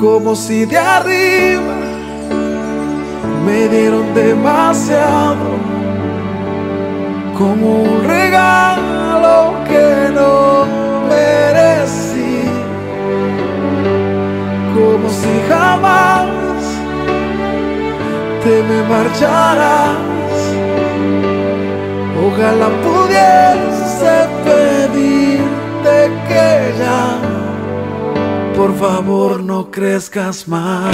como si de arriba me dieron demasiado, como un regalo que no merecí, como si jamás te me marcharas. Ojalá pudiese pedirte que ya por favor no crezcas más.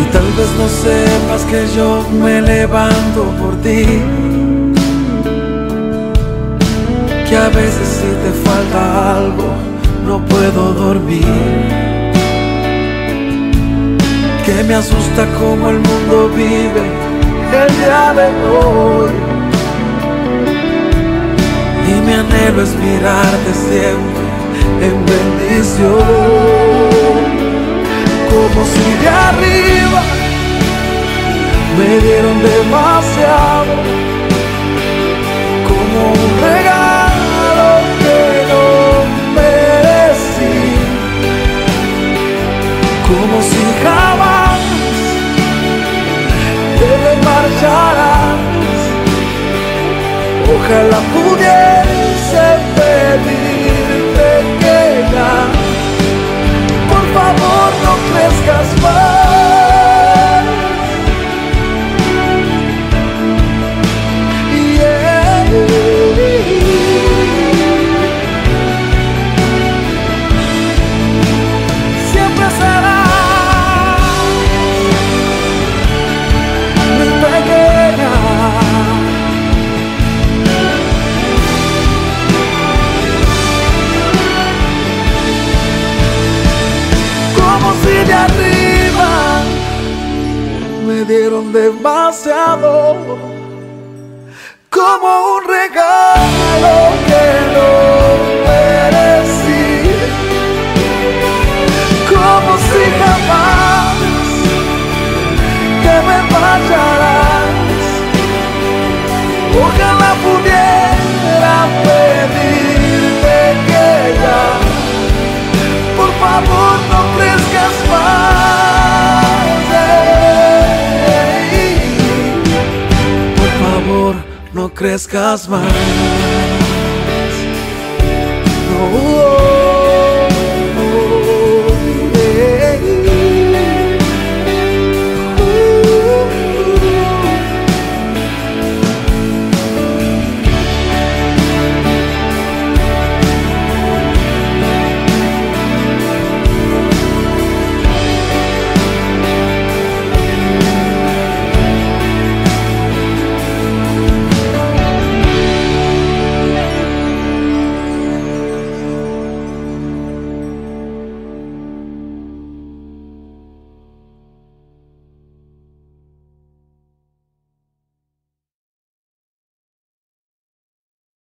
Y tal vez no sepas que yo me levanto por ti. Que a veces si te falta algo no puedo dormir que me asusta como el mundo vive el día de hoy. Y mi anhelo es mirarte siempre en bendición, como si de arriba me dieron demasiado, como un regalo que no merecí, como si Ojalá pudiese dieron demasiado, como un regalo que no merecí, como si jamás te me fallarás. Ojalá pudiera favor no crezcas más.